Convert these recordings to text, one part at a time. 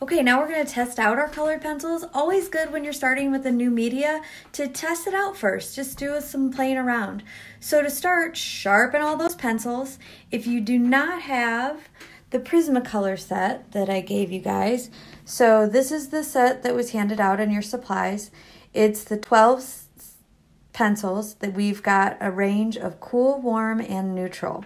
Okay, now we're going to test out our colored pencils. Always good when you're starting with a new media to test it out first. Just do some playing around. So to start, sharpen all those pencils. If you do not have the Prismacolor set that I gave you guys, so this is the set that was handed out in your supplies. It's the 12 pencils that we've got a range of cool, warm, and neutral.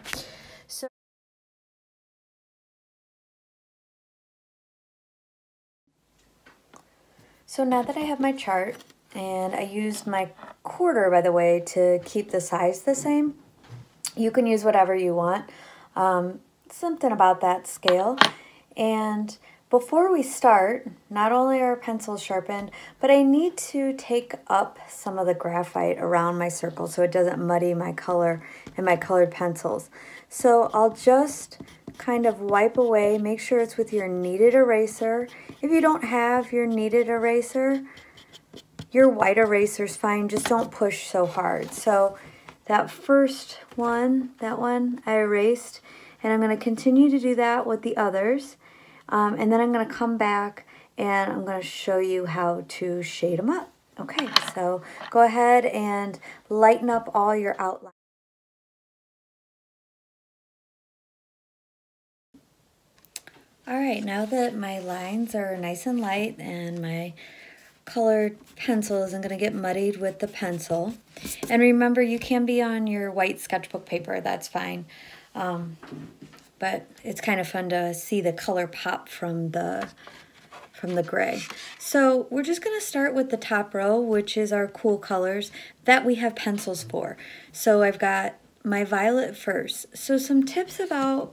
So now that I have my chart, and I used my quarter, by the way, to keep the size the same, you can use whatever you want. Um, something about that scale. And before we start, not only are pencils sharpened, but I need to take up some of the graphite around my circle so it doesn't muddy my color and my colored pencils. So I'll just kind of wipe away, make sure it's with your kneaded eraser. If you don't have your kneaded eraser, your white eraser is fine, just don't push so hard. So that first one, that one I erased, and I'm going to continue to do that with the others. Um, and then I'm going to come back and I'm going to show you how to shade them up. Okay, so go ahead and lighten up all your outlines. All right, now that my lines are nice and light and my colored pencil isn't going to get muddied with the pencil. And remember, you can be on your white sketchbook paper, that's fine. Um, but it's kind of fun to see the color pop from the from the gray. So we're just going to start with the top row, which is our cool colors that we have pencils for. So I've got my violet first. So some tips about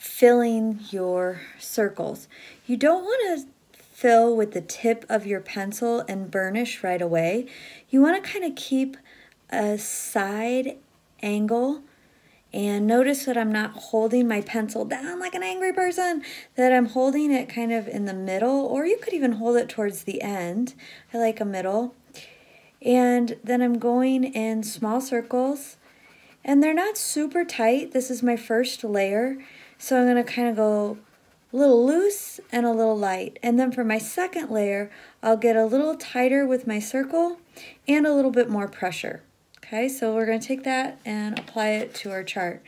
filling your circles. You don't want to fill with the tip of your pencil and burnish right away. You want to kind of keep a side angle and notice that I'm not holding my pencil down like an angry person, that I'm holding it kind of in the middle, or you could even hold it towards the end. I like a middle. And then I'm going in small circles, and they're not super tight. This is my first layer. So I'm going to kind of go a little loose and a little light. And then for my second layer, I'll get a little tighter with my circle and a little bit more pressure. Okay, so we're going to take that and apply it to our chart.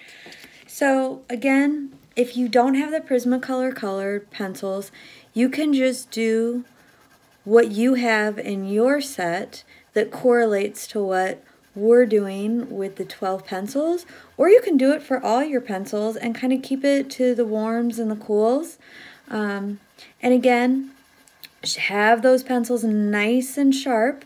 So again, if you don't have the Prismacolor colored pencils, you can just do what you have in your set that correlates to what we're doing with the 12 pencils, or you can do it for all your pencils and kind of keep it to the warms and the cools. Um, and again, have those pencils nice and sharp,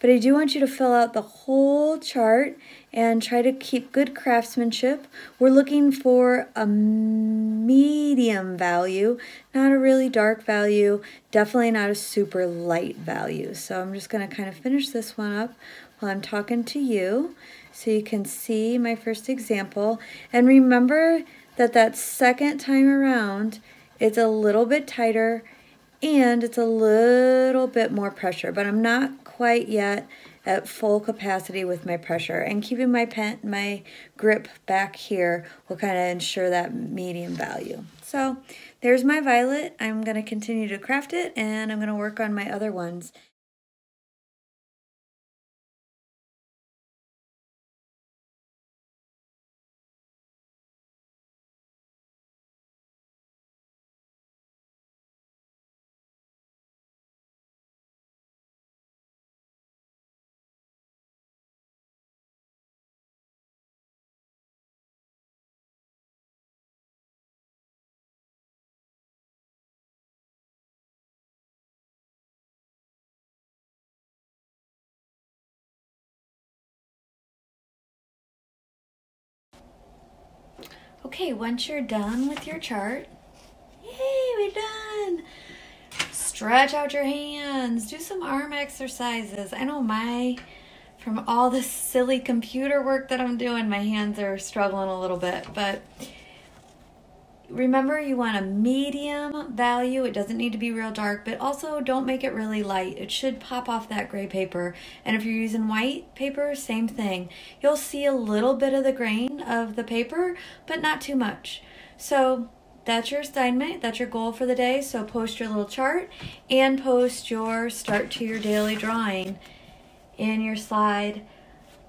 but I do want you to fill out the whole chart and try to keep good craftsmanship. We're looking for a medium value, not a really dark value, definitely not a super light value. So I'm just going to kind of finish this one up while I'm talking to you so you can see my first example. And remember that that second time around, it's a little bit tighter and it's a little bit more pressure, but I'm not quite yet at full capacity with my pressure. And keeping my pen my grip back here will kind of ensure that medium value. So there's my violet. I'm to continue to craft it and I'm to work on my other ones Okay, once you're done with your chart, yay, we're done. Stretch out your hands, do some arm exercises. I know my, from all this silly computer work that I'm doing, my hands are struggling a little bit, but remember you want a medium value. It doesn't need to be real dark, but also don't make it really light. It should pop off that gray paper. And if you're using white paper, same thing. You'll see a little bit of the grain of the paper, but not too much. So that's your assignment. That's your goal for the day. So post your little chart and post your start to your daily drawing in your slide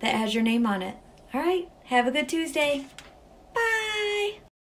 that has your name on it. All right. Have a good Tuesday.